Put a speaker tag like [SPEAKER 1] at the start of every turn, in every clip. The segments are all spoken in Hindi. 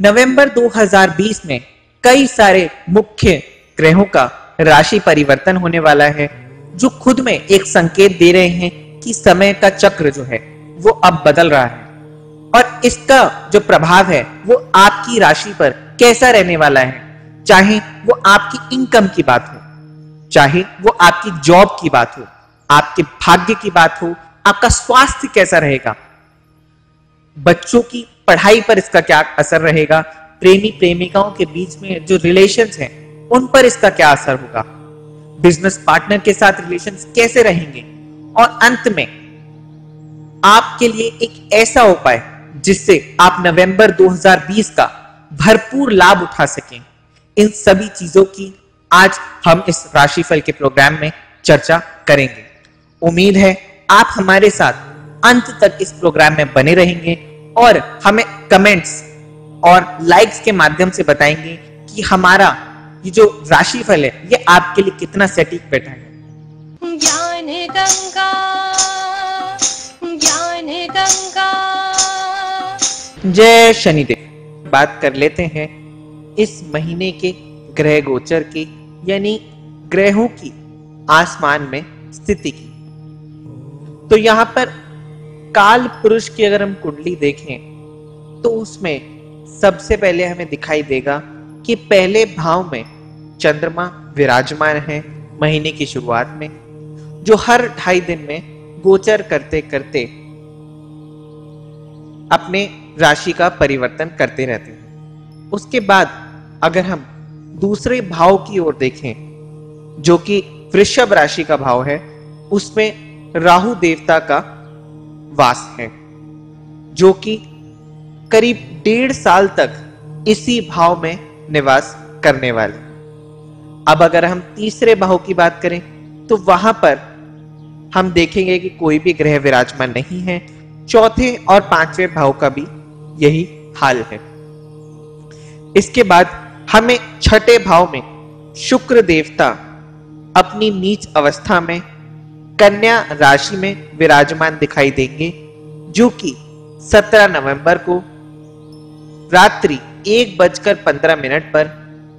[SPEAKER 1] नवंबर 2020 में कई सारे मुख्य ग्रहों का राशि परिवर्तन होने वाला है, जो खुद में एक संकेत दे रहे हैं कि समय का चक्र जो है, वो अब बदल रहा है। और इसका जो प्रभाव है, वो आपकी राशि पर कैसा रहने वाला है? चाहे वो आपकी इनकम की बात हो, चाहे वो आपकी जॉब की बात हो, आपके भाग्य की बात हो, आपका स्वास्थ्य कैसा रहेगा? बच्चों की पढ़ाई पर इसका क्या असर रहेगा? प्रेमी प्रेमिकाओं के बीच में जो रिलेशन हैं, उन पर इसका क्या असर होगा? बिज़नेस पार्टनर के साथ रिलेशंस कैसे रहेंगे? और अंत में, आपके लिए एक ऐसा उपाय जिससे आप नवंबर 2020 का भरपूर लाभ उठा सकें। इन सभी चीज़ों की आज हम इस राशिफल के प्रोग्राम में चर्चा करेंगे। उम्मीद है आप हमारे साथ अंत तक इस प्रोग्राम में बने रहेंगे। और हमें कमेंट्स और लाइक्स के माध्यम से बताएँगे कि हमारा ये जो राशिफल है ये आपके लिए कितना सटीक बैठा है।
[SPEAKER 2] ज्ञान गंगा ज्ञान गंगा।
[SPEAKER 1] जय शनिदेव। बात कर लेते हैं इस महीने के ग्रह गोचर की यानी ग्रहों की आसमान में स्थिति की। तो यहाँ पर काल पुरुष की अगर हम कुंडली देखें तो उसमें सबसे पहले हमें दिखाई देगा कि पहले भाव में चंद्रमा विराजमान है महीने की शुरुआत में, जो हर ढाई दिन में गोचर करते करते अपने राशि का परिवर्तन करते रहते हैं। उसके बाद अगर हम दूसरे भाव की ओर देखें, जो कि वृषभ राशि का भाव है, उसमें राहु देवता का वास है, जो कि करीब डेढ़ साल तक इसी भाव में निवास करने वाले। अब अगर हम तीसरे भाव की बात करें तो वहाँ पर हम देखेंगे कि कोई भी ग्रह विराजमान नहीं है। चौथे और पाँचवें भाव का भी यही हाल है। इसके बाद हमें छठे भाव में शुक्र देवता अपनी नीच अवस्था में कन्या राशि में विराजमान दिखाई देंगे, जो कि 17 नवंबर को रात्रि एक बजकर पंद्रह मिनट पर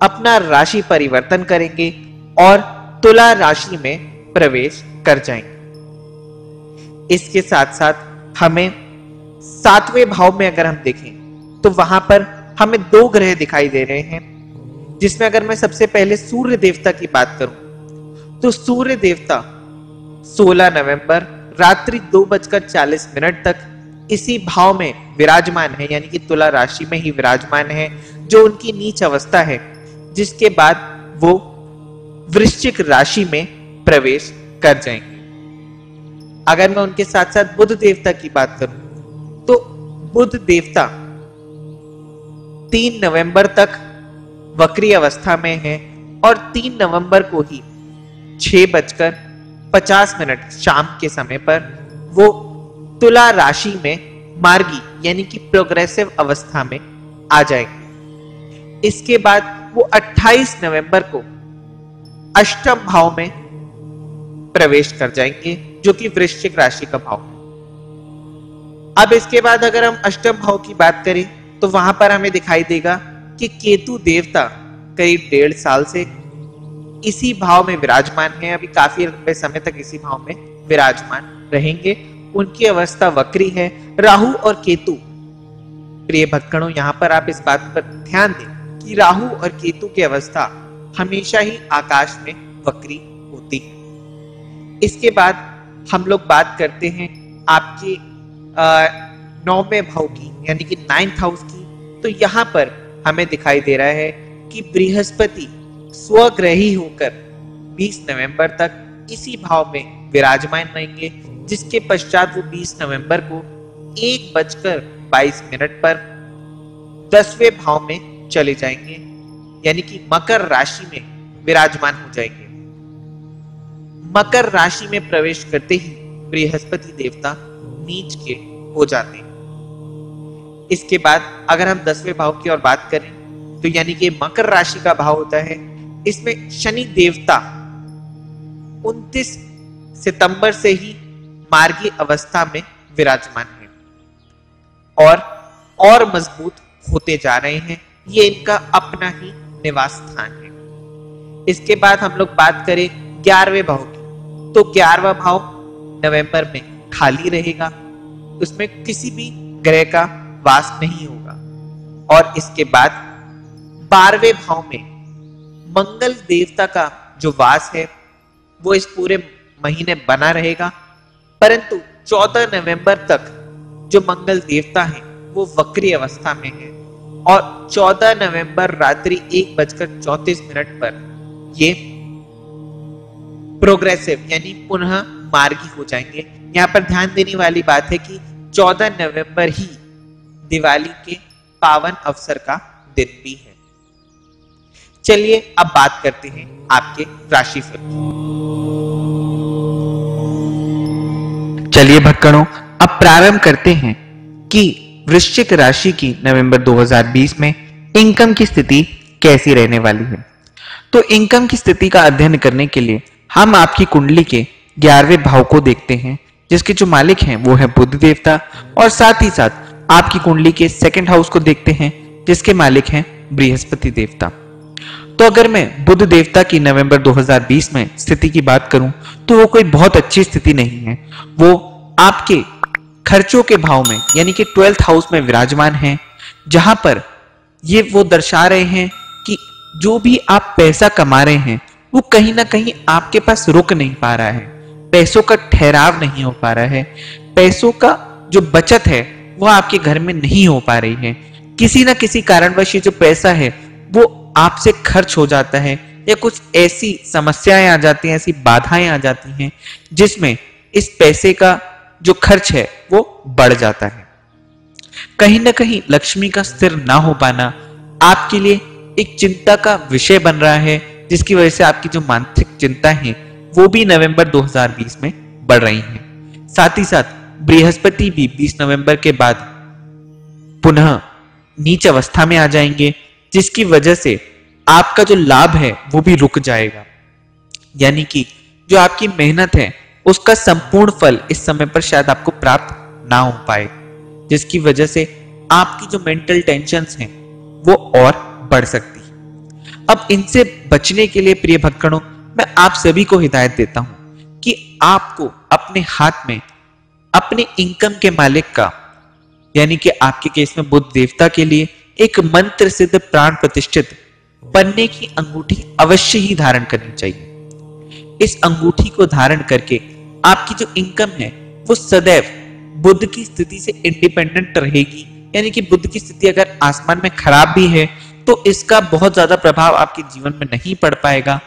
[SPEAKER 1] अपना राशि परिवर्तन करेंगे और तुला राशि में प्रवेश कर जाएँगे। इसके साथ साथ हमें सातवें भाव में अगर हम देखें तो वहाँ पर हमें दो ग्रह दिखाई दे रहे हैं, जिसमें अगर मैं सबसे पहले सूर्य देवता की बात करूँ तो सूर्य देवता 16 नवंबर रात्रि दो बजकर चालीस मिनट तक इसी भाव में विराजमान है, यानी कि तुला राशि में ही विराजमान है, जो उनकी नीच अवस्था है, जिसके बाद वो वृश्चिक राशि में प्रवेश कर जाएँगे। अगर मैं उनके साथ साथ बुद्ध देवता की बात करूँ तो बुद्ध देवता तीन नवंबर तक वक्री अवस्था में है और तीन नवंबर को ही छह बजकर पचास मिनट शाम के समय पर वो तुला राशि में मार्गी, यानी कि प्रोग्रेसिव अवस्था में आ जाएँगे। इसके बाद वो 28 नवंबर को अष्टम भाव में प्रवेश कर जाएँगे, जो कि वृश्चिक राशि का भाव है। अब इसके बाद अगर हम अष्टम भाव की बात करें तो वहाँ पर हमें दिखाई देगा कि केतु देवता करीब डेढ़ साल से इसी भाव में विराजमान है। अभी काफ़ी लंबे समय तक इसी भाव में विराजमान रहेंगे। उनकी अवस्था वक्री है। राहु और केतु। प्रिय भक्तगणों, यहाँ पर आप इस बात पर ध्यान दें कि राहु और केतु की अवस्था हमेशा ही आकाश में वक्री होती है। इसके बाद हम लोग बात करते हैं आपके नौवे भाव की, यानी कि नाइन्थ हाउस की। तो यहाँ पर हमें दिखाई दे रहा है कि बृहस्पति स्वग्रही होकर 20 नवंबर तक इसी भाव में विराजमान रहेंगे, जिसके पश्चात वो 20 नवंबर को एक बजकर बाईस मिनट पर दसवें भाव में चले जाएँगे, यानी कि मकर राशि में विराजमान हो जाएँगे। मकर राशि में प्रवेश करते ही बृहस्पति देवता नीच के हो जाते हैं। इसके बाद अगर हम दसवें भाव की ओर बात करें तो यानी कि मकर राशि का भाव होता है इसमें शनि देवता 29 सितंबर से ही मार्गी अवस्था में विराजमान है और और मज़बूत होते जा रहे हैं। ये इनका अपना ही निवास स्थान है। इसके बाद हम लोग बात करें ग्यारहवें भाव की। तो ग्यारहवा भाव नवंबर में खाली रहेगा। उसमें किसी भी ग्रह का वास नहीं होगा। और इसके बाद बारहवें भाव में मंगल देवता का जो वास है, वो इस पूरे महीने बना रहेगा। परंतु 14 नवंबर तक जो मंगल देवता है, वो वक्री अवस्था में है। और 14 नवंबर रात्रि एक बजकर चौतीस मिनट पर ये प्रोग्रेसिव यानी पुनः मार्गी हो जाएँगे। यहाँ पर ध्यान देने वाली बात है कि 14 नवंबर ही दिवाली के पावन अवसर का दिन भी है। चलिए अब बात करते हैं आपके राशिफल चलिए भक्कड़ों अब प्रारंभ करते हैं कि वृश्चिक राशि की नवंबर 2020 में इनकम की स्थिति कैसी रहने वाली है। तो इनकम की स्थिति का अध्ययन करने के लिए हम आपकी कुंडली के ग्यारहवें भाव को देखते हैं, जिसके जो मालिक हैं वो है बुद्ध देवता और साथ ही साथ आपकी कुंडली के सेकंड हाउस को देखते हैं, जिसके मालिक हैं बृहस्पति देवता। तो अगर मैं बुद्ध देवता की नवंबर 2020 में स्थिति की बात करूँ तो वो कोई बहुत अच्छी स्थिति नहीं है। वो आपके खर्चों के भाव में, यानी कि ट्वेल्थ हाउस में विराजमान है, जहाँ पर ये वो दर्शा रहे हैं कि जो भी आप पैसा कमा रहे हैं, वो कहीं ना कहीं आपके पास रुक नहीं पा रहा है। पैसों का ठहराव नहीं हो पा रहा है। पैसों का जो बचत है, वो आपके घर में नहीं हो पा रही है। किसी ना किसी कारणवश ये जो पैसा है, वो आपसे खर्च हो जाता है, या कुछ ऐसी समस्याएँ आ जाती हैं, ऐसी बाधाएँ आ जाती हैं, जिसमें इस पैसे का जो खर्च है, वो बढ़ जाता है। कहीं ना कहीं लक्ष्मी का स्थिर ना हो पाना आपके लिए एक चिंता का विषय बन रहा है, जिसकी वजह से आपकी जो मानसिक चिंता है, वो भी नवंबर 2020 में बढ़ रही है। साथ ही साथ बृहस्पति भी 20 नवंबर के बाद पुनः नीच अवस्था में आ जाएँगे जिसकी वजह से आपका जो लाभ है, वो भी रुक जाएगा। यानी कि जो आपकी मेहनत है, उसका संपूर्ण फल इस समय पर शायद आपको प्राप्त ना हो पाए, जिसकी वजह से आपकी जो मेंटल टेंशन हैं, वो और बढ़ सकती है। अब इनसे बचने के लिए प्रिय भक्कड़ों मैं आप सभी को हिदायत देता हूँ कि आपको अपने हाथ में, अपने इनकम के मालिक का, यानी कि आपके केस में बुद्ध देवता के लिए एक मंत्र सिद्ध प्राण प्रतिष्ठित पन्ने की अंगूठी अवश्य ही धारण करनी चाहिए। इस अंगूठी को धारण करके आपकी जो इनकम है, वो सदैव बुद्ध की स्थिति से इंडिपेंडेंट रहेगी। यानी कि बुद्ध की स्थिति अगर आसमान में खराब भी है तो इसका बहुत ज़्यादा प्रभाव आपके जीवन में नहीं पड़ पाएगा।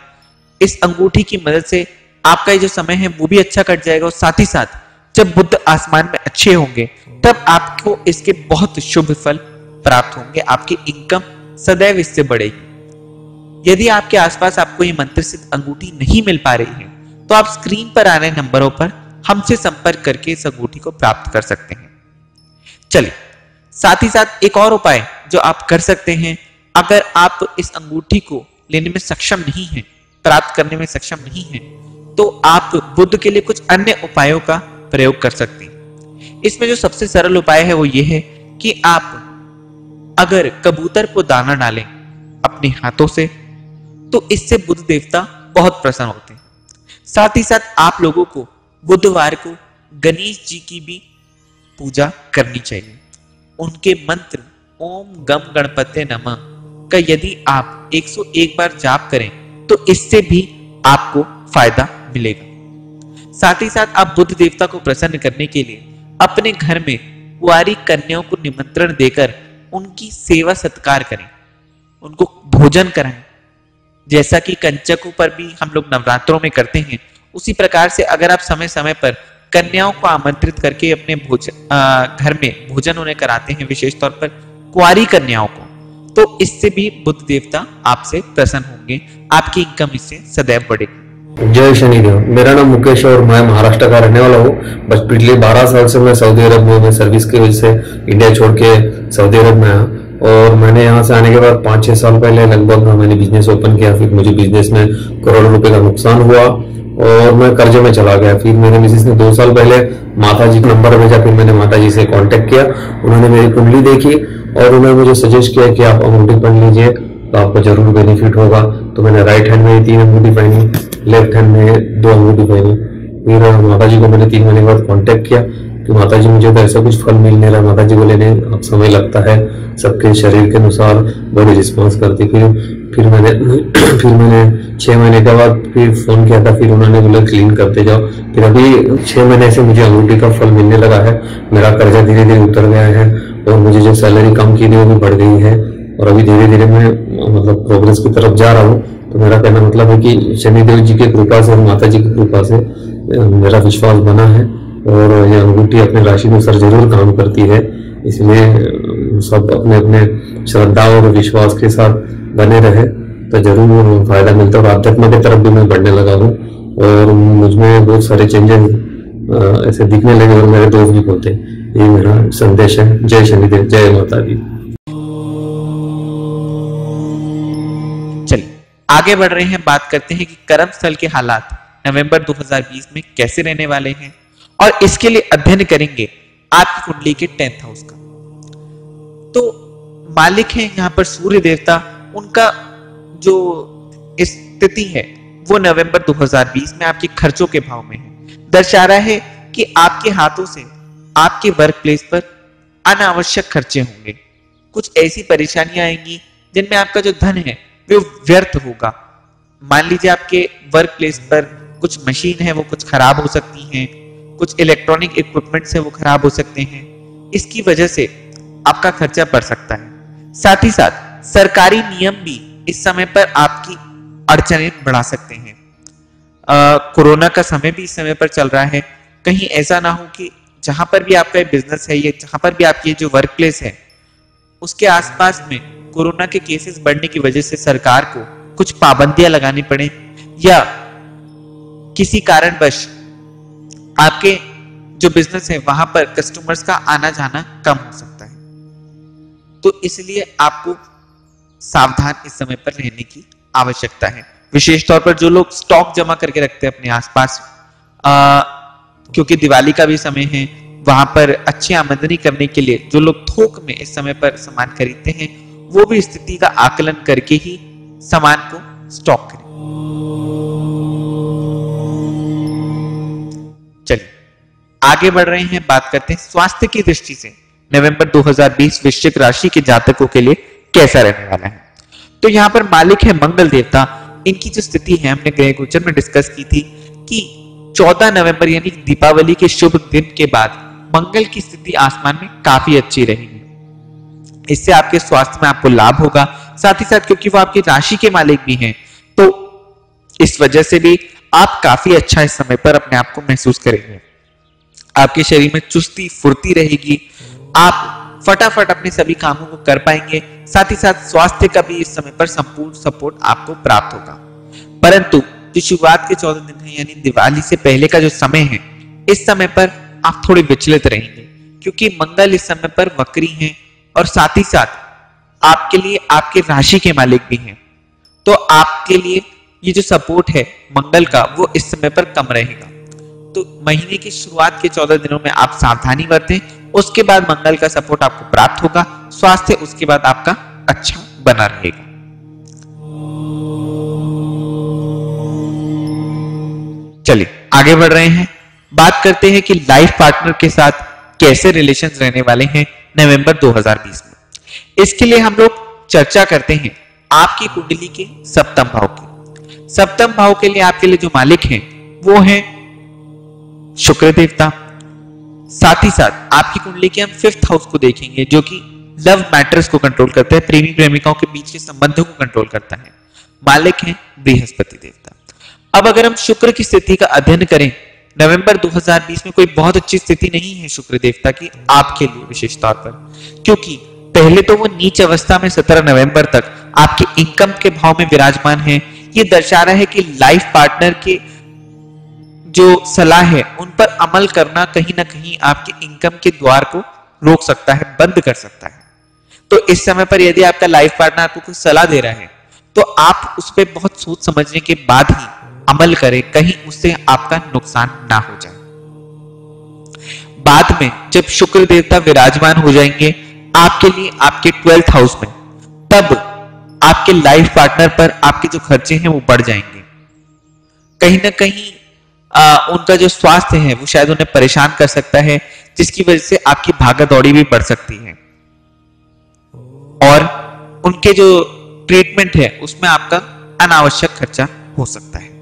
[SPEAKER 1] इस अंगूठी की मदद से आपका जो समय है, वो भी अच्छा कट जाएगा और साथ ही साथ जब बुद्ध आसमान में अच्छे होंगे, तब आपको इसके बहुत शुभ फल प्राप्त होंगे, आपकी इनकम सदैव इससे बढ़ेगी। यदि आपके आसपास आपको ये मंत्र सिद्ध अंगूठी नहीं मिल पा रही है तो आप स्क्रीन पर आ रहे नंबरों पर हमसे संपर्क करके इस अंगूठी को प्राप्त कर सकते हैं। चलिए, साथ ही साथ एक और उपाय जो आप कर सकते हैं, अगर आप इस अंगूठी को लेने में सक्षम नहीं है, प्राप्त करने में सक्षम नहीं है तो आप बुद्ध के लिए कुछ अन्य उपायों का प्रयोग कर सकते हैं। इसमें जो सबसे सरल उपाय है वो ये है कि आप अगर कबूतर को दाना डालें अपने हाथों से तो इससे बुद्ध देवता बहुत प्रसन्न होते हैं। साथ ही साथ आप लोगों को बुधवार को गणेश जी की भी पूजा करनी चाहिए। उनके मंत्र, ओम गम गणपति नमः, का यदि आप 101 बार जाप करें तो इससे भी आपको फ़ायदा मिलेगा। साथ ही साथ आप बुद्ध देवता को प्रसन्न करने के लिए अपने घर में कुआरी कन्याओं को निमंत्रण देकर उनकी सेवा सत्कार करें, उनको भोजन कराएँ। जैसा कि कंचकों पर भी हम लोग नवरात्रों में करते हैं, उसी प्रकार से अगर आप समय समय पर कन्याओं को आमंत्रित करके अपने भोजन घर में भोजन उन्हें कराते हैं विशेष तौर पर कुआरी कन्याओं को तो इससे भी बुद्ध देवता आपसे प्रसन्न होंगे, आपकी इनकम इससे सदैव बढ़ेगी।
[SPEAKER 3] जय शनिदेव। मेरा नाम मुकेश है और मैं महाराष्ट्र का रहने वाला हूँ। बस पिछले 12 साल से मैं सऊदी अरब में सर्विस की वजह से इंडिया छोड़ के सऊदी अरब में आया। और मैंने यहाँ से आने के बाद पाँच छह साल पहले लगभग मैंने बिज़नेस ओपन किया, फिर मुझे बिज़नेस में करोड़ों रुपए का नुकसान हुआ और मैं कर्जे में चला गया। फिर मेरे मिसिस ने दो साल पहले माता जी का नंबर भेजा, फिर मैंने माता जी से कांटेक्ट किया। उन्होंने मेरी कुंडली देखी और उन्होंने मुझे सजेस्ट किया कि आप अंगूठी पहन लीजिए तो आपको ज़रूर बेनिफिट होगा। तो मैंने राइट हैंड में तीन अंगूठी पहनी। लेफ़्ट हैंड में दो अंगूठी पहनी फिर माता जी को मैंने तीन महीने के बाद कांटेक्ट किया कि माता जी मुझे तो ऐसा कुछ फल मिल नहीं रहा। माता जी बोले, नहीं, अब समय लगता है। सबके शरीर के अनुसार बॉडी रिस्पॉन्स करती फिर फिर मैंने फिर मैंने छह महीने के बाद फिर फ़ोन किया था। फिर उन्होंने बोला क्लीन करते जाओ। फिर अभी छह महीने से मुझे अंगूठी का फल मिलने लगा है। मेरा कर्जा धीरे धीरे उतर गया है और मुझे जो सैलरी कम की थी वो भी बढ़ गई है। और अभी धीरे धीरे मैं मतलब प्रोग्रेस की तरफ़ जा रहा हूँ। मेरा कहना मतलब है कि शनिदेव जी की कृपा से और माता जी की कृपा से मेरा विश्वास बना है और ये अंगूठी अपने राशि अनुसार ज़रूर काम करती है। इसलिए सब अपने अपने श्रद्धा और विश्वास के साथ बने रहे। तो ज़रूर फ़ायदा मिलता है और आध्यात्म की तरफ़ भी मैं बढ़ने लगा हूँ और मुझमें बहुत सारे चेंजेस ऐसे दिखने लगे और मेरे दोस्त भी होते ये मेरा संदेश है, जय शनिदेव, जय माता दी।
[SPEAKER 1] आगे बढ़ रहे हैं, बात करते हैं कि कर्म स्थल के हालात। नवंबर 2020 में कैसे रहने वाले हैं? और इसके लिए अध्ययन करेंगे आपकी कुंडली के टेंथ हाउस का। तो मालिक है यहाँ पर सूर्य देवता, उनका जो स्थिति है, वो नवंबर 2020 में आपके खर्चों के भाव में है। दर्शा रहा है कि आपके हाथों से आपके वर्क प्लेस पर अनावश्यक खर्चे होंगे। कुछ ऐसी परेशानियाँ आएँगी जिनमें आपका जो धन है वो व्यर्थ होगा। मान लीजिए आपके वर्क प्लेस पर कुछ मशीन है, वो कुछ खराब हो सकती हैं, कुछ इलेक्ट्रॉनिक इक्विपमेंट्स है, वो खराब हो सकते हैं। इसकी वजह से आपका खर्चा बढ़ सकता है। साथ ही साथ सरकारी नियम भी इस समय पर आपकी अड़चने बढ़ा सकते हैं। कोरोना का समय भी इस समय पर चल रहा है। कहीं ऐसा ना हो कि जहाँ पर भी आपका बिज़नेस है, या जहाँ पर भी आपकी जो वर्क प्लेस है, उसके आसपास में कोरोना के केसेस बढ़ने की वजह से सरकार को कुछ पाबंदियाँ लगानी पड़े या किसी कारणवश आपके जो बिज़नेस है, वहाँ पर कस्टमर्स का आना जाना कम हो सकता है। तो इसलिए आपको सावधान इस समय पर रहने की आवश्यकता है। विशेष तौर पर जो लोग स्टॉक जमा करके रखते हैं अपने आसपास क्योंकि दिवाली का भी समय है, वहाँ पर अच्छी आमदनी करने के लिए जो लोग थोक में इस समय पर सामान खरीदते हैं वो भी स्थिति का आकलन करके ही सामान को स्टॉक करें। चलिए, आगे बढ़ रहे हैं, बात करते हैं स्वास्थ्य की दृष्टि से। नवंबर 2020 वृश्चिक राशि के जातकों के लिए कैसा रहने वाला है? तो यहाँ पर मालिक है मंगल देवता। इनकी जो स्थिति है, हमने ग्रह गोचर में डिस्कस की थी कि 14 नवंबर यानी दीपावली के शुभ दिन के बाद मंगल की स्थिति आसमान में काफ़ी अच्छी रहेगी इससे आपके स्वास्थ्य में आपको लाभ होगा। साथ ही साथ क्योंकि वो आपकी राशि के मालिक भी हैं तो इस वजह से भी आप काफ़ी अच्छा इस समय पर अपने आप को महसूस करेंगे। आपके शरीर में चुस्ती, फुर्ती रहेगी। आप फटाफट अपने सभी कामों को कर पाएँगे। साथ ही साथ स्वास्थ्य का भी इस समय पर संपूर्ण सपोर्ट आपको प्राप्त होगा। परंतु जो शुरुआत के चौदह दिन है, यानी दिवाली से पहले का जो समय है, इस समय पर आप थोड़े विचलित रहेंगे, क्योंकि मंगल इस समय पर वक्री हैं। और साथ ही साथ आपके लिए आपके राशि के मालिक भी हैं। तो आपके लिए ये जो सपोर्ट है मंगल का, वो इस समय पर कम रहेगा। तो महीने की शुरुआत के चौदह दिनों में आप सावधानी बरतें, उसके बाद मंगल का सपोर्ट आपको प्राप्त होगा, स्वास्थ्य उसके बाद आपका अच्छा बना रहेगा। चलिए, आगे बढ़ रहे हैं। बात करते हैं कि लाइफ पार्टनर के साथ कैसे रिलेशंस रहने वाले हैं। नवंबर 2020 में। इसके लिए हम लोग चर्चा करते हैं आपकी कुंडली के सप्तम भाव की। सप्तम भाव के लिए आपके लिए जो मालिक हैं, वो है शुक्र देवता साथ ही साथ आपकी कुंडली के हम फिफ्थ हाउस को देखेंगे, जो कि लव मैटर्स को कंट्रोल करता है, प्रेमी प्रेमिकाओं के बीच के संबंधों को कंट्रोल करता है। मालिक है बृहस्पति देवता। अब अगर हम शुक्र की स्थिति का अध्ययन करें नवंबर 2020 में कोई बहुत अच्छी स्थिति नहीं है शुक्र देवता की आपके लिए विशेष तौर पर। क्योंकि पहले तो वो नीच अवस्था में 17 नवंबर तक आपके इनकम के भाव में विराजमान है। ये दर्शा रहा है कि लाइफ पार्टनर के जो सलाह है, उन पर अमल करना कहीं ना कहीं आपके इनकम के द्वार को रोक सकता है, बंद कर सकता है। तो इस समय पर यदि आपका लाइफ पार्टनर आपको कुछ सलाह दे रहा है तो आप उस पर बहुत सोच समझने के बाद ही अमल करें कहीं उससे आपका नुकसान ना हो जाए। बाद में जब शुक्र देवता विराजमान हो जाएँगे आपके लिए आपके ट्वेल्थ हाउस में तब आपके लाइफ पार्टनर पर आपके जो खर्चे हैं वो बढ़ जाएँगे। कहीं ना कहीं आ, उनका जो स्वास्थ्य है वो शायद उन्हें परेशान कर सकता है जिसकी वजह से आपकी भागा दौड़ी भी बढ़ सकती है। और उनके जो ट्रीटमेंट है उसमें आपका अनावश्यक खर्चा हो सकता है।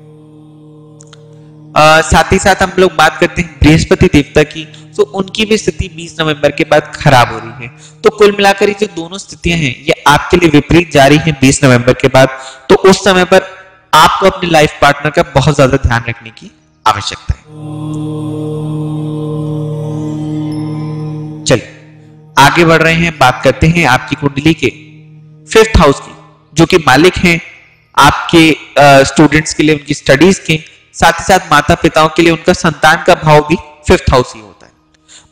[SPEAKER 1] साथ ही साथ हम लोग बात करते हैं बृहस्पति देवता की। तो उनकी भी स्थिति 20 नवंबर के बाद खराब हो रही है। तो कुल मिलाकर ये जो दोनों स्थितियाँ हैं, ये आपके लिए विपरीत जा रही हैं 20 नवंबर के बाद। तो उस समय पर आपको अपने लाइफ पार्टनर का बहुत ज़्यादा ध्यान रखने की आवश्यकता है। चलिए, आगे बढ़ रहे हैं, बात करते हैं आपकी कुंडली के फिफ्थ हाउस की, जो कि मालिक हैं आपके स्टूडेंट्स के लिए, उनकी स्टडीज़ के साथ ही साथ माता पिताओं के लिए उनका संतान का भाव भी फिफ्थ हाउस ही होता है।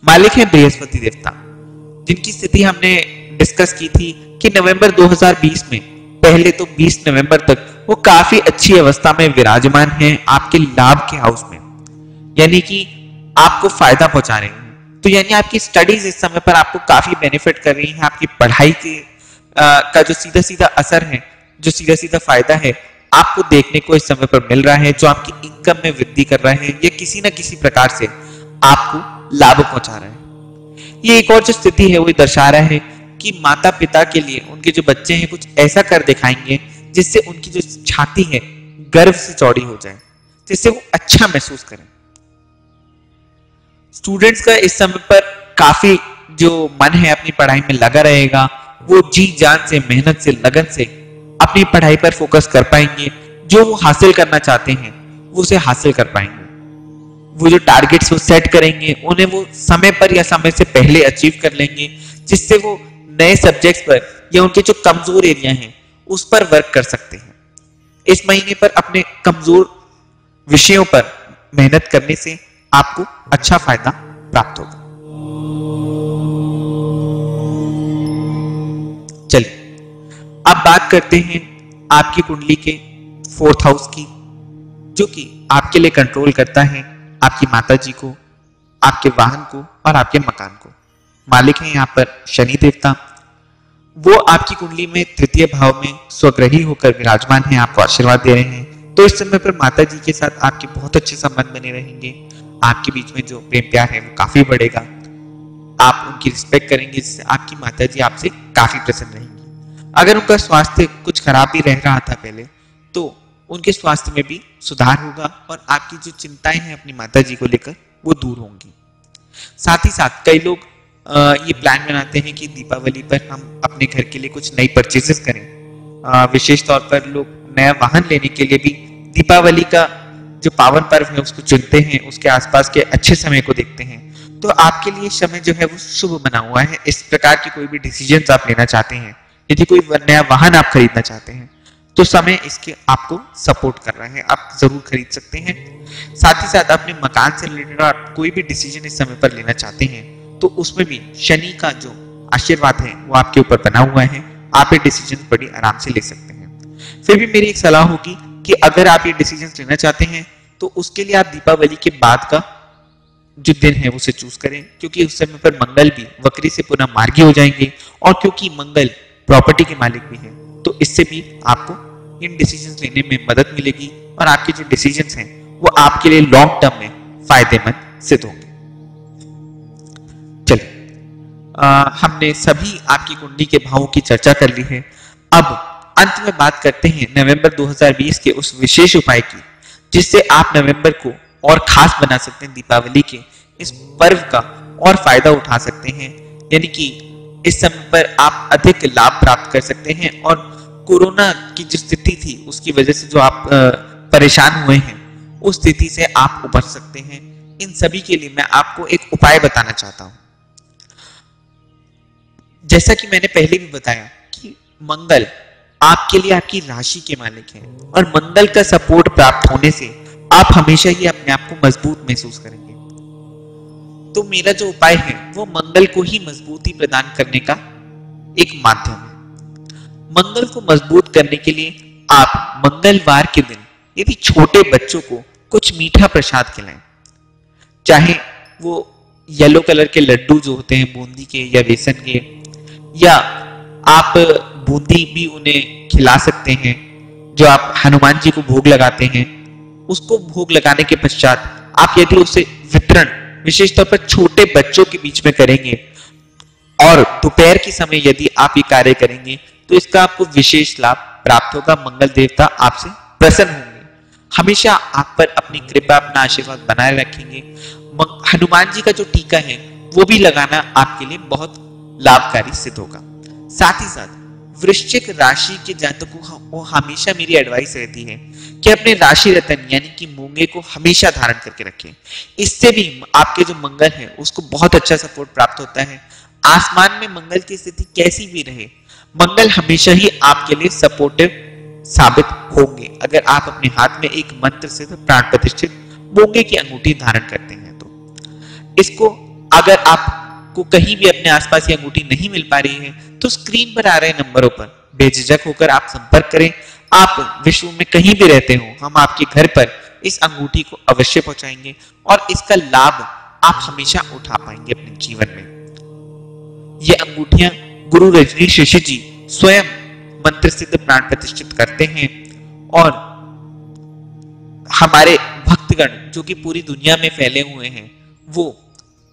[SPEAKER 1] मालिक है बृहस्पति देवता जिनकी स्थिति हमने डिस्कस की थी कि नवंबर 2020 में पहले तो 20 नवंबर तक वो काफ़ी अच्छी अवस्था में विराजमान हैं आपके लाभ के हाउस में। यानी कि आपको फ़ायदा पहुँचा रहे हैं। तो यानी आपकी स्टडीज़ इस समय पर आपको काफ़ी बेनिफिट कर रही हैं आपकी पढ़ाई के आ, का जो सीधा सीधा असर है जो सीधा सीधा फ़ायदा है आपको देखने को इस समय पर मिल रहा है जो आपकी इनकम में वृद्धि कर रहा है, या किसी ना किसी प्रकार से आपको लाभ पहुँचा रहा है। ये एक और जो स्थिति है, वो दर्शा रहा है कि माता पिता के लिए उनके जो बच्चे हैं, कुछ ऐसा कर दिखाएँगे जिससे उनकी जो छाती है, गर्व से चौड़ी हो जाए, जिससे वो अच्छा महसूस करें। स्टूडेंट्स का इस समय पर काफ़ी जो मन है, अपनी पढ़ाई में लगा रहेगा, वो जी जान से, मेहनत से, लगन से अपनी पढ़ाई पर फोकस कर पाएँगे, जो वो हासिल करना चाहते हैं। वो उसे हासिल कर पाएँगे। वो जो टारगेट्स वो सेट करेंगे, उन्हें वो समय पर या समय से पहले अचीव कर लेंगे, जिससे वो नए सब्जेक्ट्स पर या उनके जो कमज़ोर एरिया हैं, उस पर वर्क कर सकते हैं। इस महीने पर अपने कमज़ोर विषयों पर मेहनत करने से आपको अच्छा फ़ायदा प्राप्त होगा। चलिए, अब बात करते हैं आपकी कुंडली के फोर्थ हाउस की। जो कि आपके लिए कंट्रोल करता है, आपकी माता जी को, आपके वाहन को और आपके मकान को। मालिक है यहाँ पर शनि देवता। वो आपकी कुंडली में तृतीय भाव में स्वग्रही होकर विराजमान है, आपको आशीर्वाद दे रहे हैं। तो इस समय पर माता जी के साथ आपके बहुत अच्छे संबंध बने रहेंगे। आपके बीच में जो प्रेम प्यार है वो काफ़ी बढ़ेगा। आप उनकी रिस्पेक्ट करेंगे, जिससे आपकी माता जी आपसे काफ़ी प्रसन्न रहेंगी। अगर उनका स्वास्थ्य कुछ खराब भी रह रहा था पहले तो उनके स्वास्थ्य में भी सुधार होगा और आपकी जो चिंताएँ हैं अपनी माता जी को लेकर, वो दूर होंगी। साथ ही साथ कई लोग ये प्लान बनाते हैं कि दीपावली पर हम अपने घर के लिए कुछ नई परचेजेस करें। विशेष तौर पर लोग नया वाहन लेने के लिए भी दीपावली का जो पावन पर्व है, उसको चुनते हैं, उसके आसपास के अच्छे समय को देखते हैं। तो आपके लिए समय जो है, वो शुभ बना हुआ है। इस प्रकार की कोई भी डिसीज़न आप लेना चाहते हैं, यदि कोई नया वाहन आप खरीदना चाहते हैं तो समय इसके आपको सपोर्ट कर रहा है। आप ज़रूर खरीद सकते हैं। साथ ही साथ अपने मकान से रिलेटेड आप कोई भी डिसीज़न इस समय पर लेना चाहते हैं तो उसमें भी शनि का जो आशीर्वाद है, वो आपके ऊपर बना हुआ है। आप ये डिसीज़न बड़ी आराम से ले सकते हैं। फिर भी मेरी एक सलाह होगी कि अगर आप ये डिसीज़न लेना चाहते हैं तो उसके लिए आप दीपावली के बाद का जो दिन है, उसे चूज़ करें। क्योंकि उस समय पर मंगल भी वक्री से पुनः मार्गी हो जाएँगे और क्योंकि मंगल प्रॉपर्टी के मालिक भी है तो इससे भी आपको इन डिसीज़न लेने में मदद मिलेगी और आपके जो डिसीज़न हैं, वो आपके लिए लॉन्ग टर्म में फ़ायदेमंद सिद्ध होंगे। चलिए हमने सभी आपकी कुंडली के भावों की चर्चा कर ली है। अब अंत में बात करते हैं नवंबर 2020 के उस विशेष उपाय की, जिससे आप नवंबर को और खास बना सकते हैं दीपावली के। इस पर्व का और फ़ायदा उठा सकते हैं, यानी कि इस समय पर आप अधिक लाभ प्राप्त कर सकते हैं और कोरोना की जो स्थिति थी, उसकी वजह से जो आप परेशान हुए हैं, उस स्थिति से आप उबर सकते हैं। इन सभी के लिए मैं आपको एक उपाय बताना चाहता हूँ। जैसा कि मैंने पहले भी बताया कि मंगल आपके लिए आपकी राशि के मालिक है और मंगल का सपोर्ट प्राप्त होने से आप हमेशा ही अपने आप को मज़बूत महसूस करेंगे। तो मेरा जो उपाय है, वो मंगल को ही मजबूती प्रदान करने का एक माध्यम मंगल को मज़बूत करने के लिए आप मंगलवार के दिन यदि छोटे बच्चों को कुछ मीठा प्रसाद खिलाएँ। चाहे वो येलो कलर के लड्डू जो होते हैं, बूंदी के या बेसन के, या आप बूंदी भी उन्हें खिला सकते हैं, जो आप हनुमान जी को भोग लगाते हैं, उसको भोग लगाने के पश्चात आप यदि उसे वितरण विशेष तौर पर छोटे बच्चों के बीच में करेंगे और दोपहर के समय यदि आप ये कार्य करेंगे तो इसका आपको विशेष लाभ प्राप्त होगा, मंगल देवता आपसे प्रसन्न होंगे। हमेशा आप पर अपनी कृपा, अपना आशीर्वाद बनाए रखेंगे। हनुमान जी का जो टीका है, वो भी लगाना आपके लिए बहुत लाभकारी सिद्ध होगा। साथ ही साथ, वृश्चिक राशि के जातकों को हमेशा मेरी एडवाइस रहती है कि अपने राशि रतन, यानी कि मूँगे को हमेशा धारण करके रखें। इससे भी आपके जो मंगल है, उसको बहुत अच्छा सपोर्ट प्राप्त होता है। आसमान में मंगल की स्थिति कैसी भी रहे, मंगल हमेशा ही आपके लिए सपोर्टिव साबित होंगे। अगर आप अपने हाथ में एक मंत्र से प्राण प्रतिष्ठित मोंगे की अंगूठी धारण करते हैं तो। इसको अगर आपको कहीं भी अपने आसपास ये अंगूठी नहीं मिल पा रही है तो स्क्रीन पर आ रहे नंबरों पर बेझिझक होकर आप संपर्क करें। आप विश्व में कहीं भी रहते हो, हम आपके घर पर इस अंगूठी को अवश्य पहुंचाएँगे और इसका लाभ आप हमेशा उठा पाएँगे अपने जीवन में। ये अंगूठिया गुरु रजनी शशि जी स्वयं मंत्र सिद्ध प्राण प्रतिष्ठित करते हैं और हमारे भक्तगण जो कि पूरी दुनिया में फैले हुए हैं, वो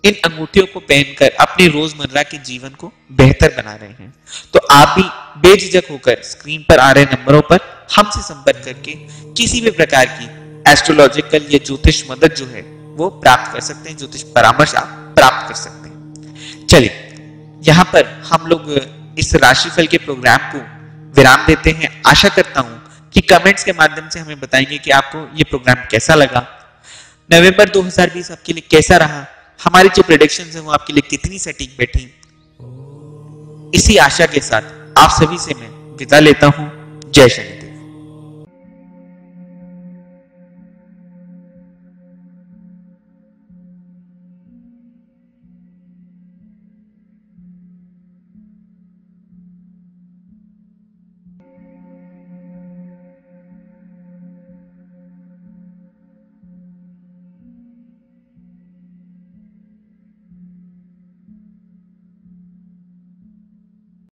[SPEAKER 1] इन अंगूठियों को पहनकर अपने रोज़मर्रा के जीवन को बेहतर बना रहे हैं। तो आप भी बेझिझक होकर स्क्रीन पर आ रहे नंबरों पर हमसे संपर्क करके किसी भी प्रकार की एस्ट्रोलॉजिकल या ज्योतिष मदद जो है, वो प्राप्त कर सकते हैं, ज्योतिष परामर्श आप प्राप्त कर सकते हैं। चलिए यहाँ पर हम लोग इस राशिफल के प्रोग्राम को विराम देते हैं। आशा करता हूँ कि कमेंट्स के माध्यम से हमें बताएँगे कि आपको ये प्रोग्राम कैसा लगा। नवंबर 2020 आपके लिए कैसा रहा? हमारी जो प्रोडिक्शन है वो आपके लिए कितनी सटीक बैठी? इसी आशा के साथ आप सभी से मैं विदा लेता हूँ। जय शनि